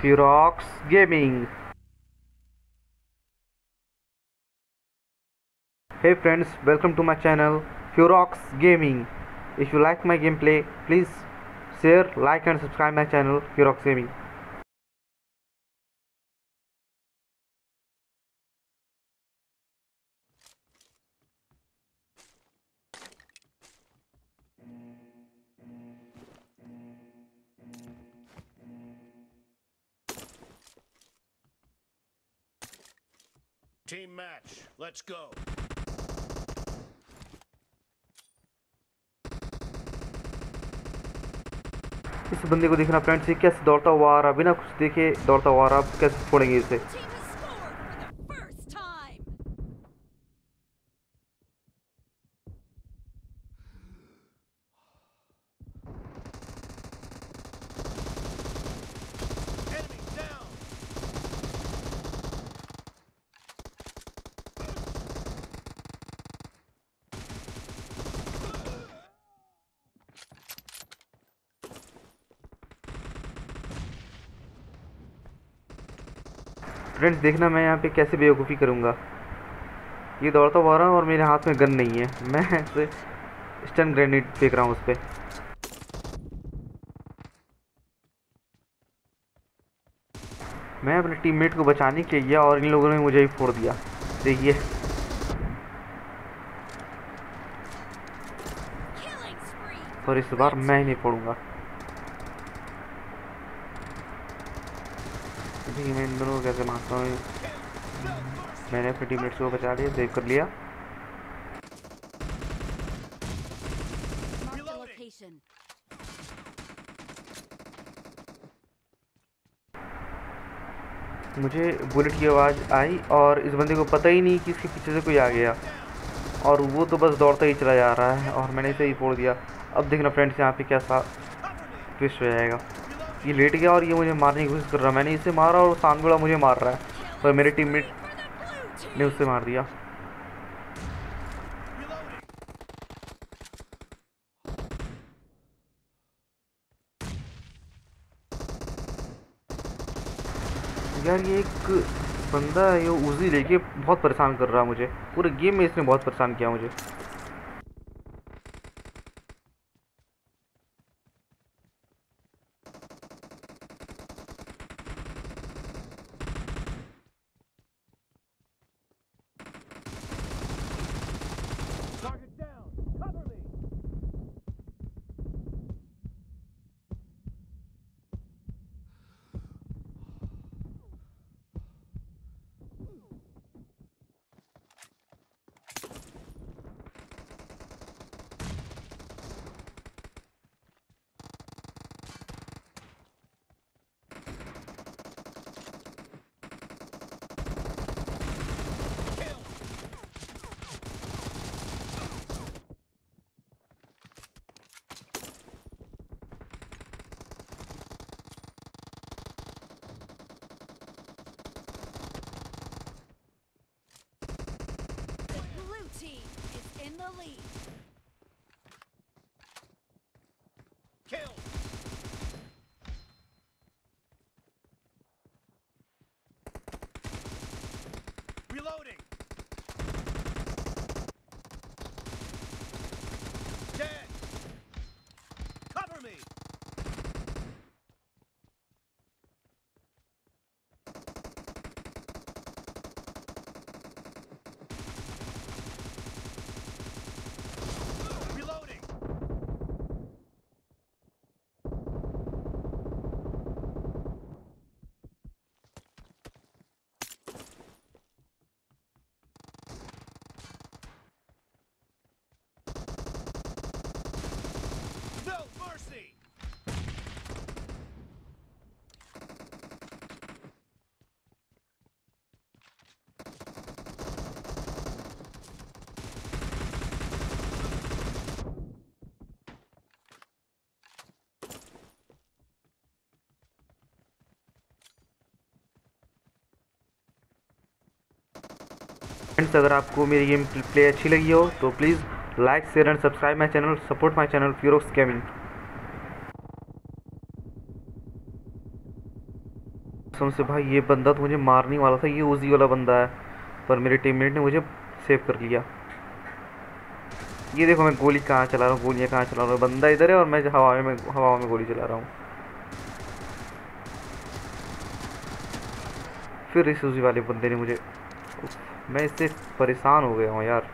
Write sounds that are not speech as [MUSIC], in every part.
Furox Gaming. Hey friends, welcome to my channel Furox Gaming. If you like my gameplay, please share, like and subscribe my channel Furox Gaming. Team match. Let's go. इस बंदे को देखना friends ये कैसे दौड़ता हुआ आ रहा बिना कुछ देखे दौड़ता हुआ आ रहा कैसे छोड़ेंगे इसे फ्रेंड्स देखना मैं यहाँ पे कैसे बेवकूफ़ी करूँगा। ये दौड़ता हुआ रहा है और मेरे हाथ में गन नहीं है। मैं [LAUGHS] ऐसे स्टन ग्रेनेड फेंक रहा हूँ उस पर मैं अपने टीममेट को बचाने के लिए और इन लोगों ने मुझे ही फोड़ दिया। देखिए। और इस बार मैं ही नहीं फोड़ूँगा। देखिए मैं इन दोनों को कैसे मारता हूँ मैंने अपने टीममेट्स को बचा लिया सेव कर लिया. मुझे बुलेट की आवाज़ आई और इस बंदे को पता ही नहीं कि इसके पीछे से कोई आ गया। और वो तो बस दौड़ता ही चला जा रहा है और मैंने इसे ही फोड़ दिया। अब देखना फ्रेंड्स यहाँ पे कैसा ट्विस्ट हो जाएगा। ये लेट गया और ये मुझे मारने की कोशिश कर रहा है। मैंने इसे मारा और वाला मुझे मार रहा है। और मेरे टीममेट. ने उससे मार दिया। यार, ये एक बंदा है, ये उजी लेके बहुत परेशान कर रहा है मुझे। पूरे गेम में इसने बहुत परेशान किया मुझे। The lead. फ्रेंड्स अगर आपको मेरी गेम प्ले अच्छी लगी हो तो please like share and subscribe my channel support my channel Furox gaming से भाई, ये बंदा तो मुझे मारने वाला था, ये उजी वाला बंदा है, पर मेरे टीममेट ने मुझे सेव कर लिया। ये देखो मैं गोली कहाँ चला रहा हूँ, गोलियाँ कहाँ चला रहा हूँ, बंदा इधर है और मैं हवा में हवा में गोली चला रहा हूँ। फिर इस उसी वाले बंदे ने मुझे मैं इससे परेशान हो गया हूँ यार।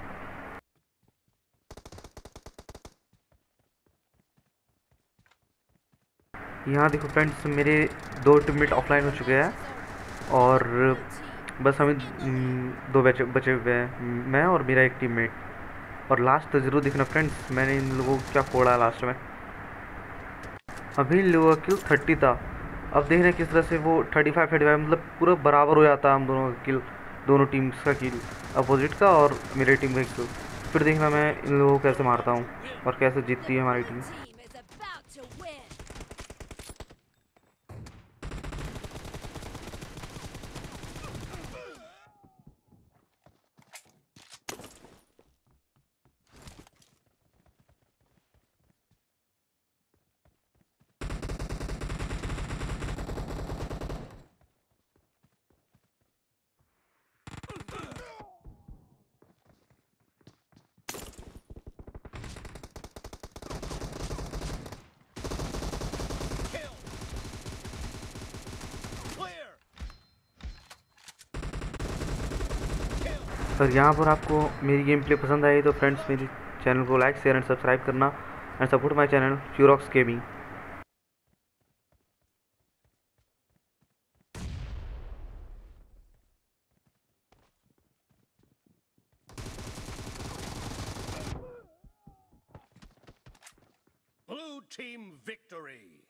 यहाँ देखो फ्रेंड्स मेरे दो टीममेट ऑफलाइन हो चुके हैं और बस हमें हम्म, दो बचे बचे हुए हैं मैं और मेरा एक टीममेट और लास्ट तो ज़रूर देखना फ्रेंड्स मैंने इन लोगों को क्या फोड़ा लास्ट में। अभी इन लोगों का किल थर्टी था। अब देखना किस तरह से वो थर्टी फाइव थर्टी फाइव मतलब पूरा बराबर हो जाता है हम दोनों का किल दोनों टीम्स का किल अपोजिट का और मेरे टीम का किल फिर देखना मैं इन लोगों को कैसे मारता हूँ और कैसे जीतती है हमारी टीम और यहाँ पर आपको मेरी गेम प्ले पसंद आई तो फ्रेंड्स मेरी चैनल को लाइक शेयर एंड सब्सक्राइब करना and support my channel Furox gaming Blue team victory.